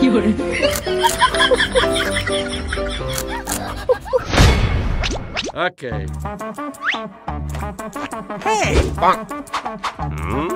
有人。okay. Hey. Bonk. Hmm?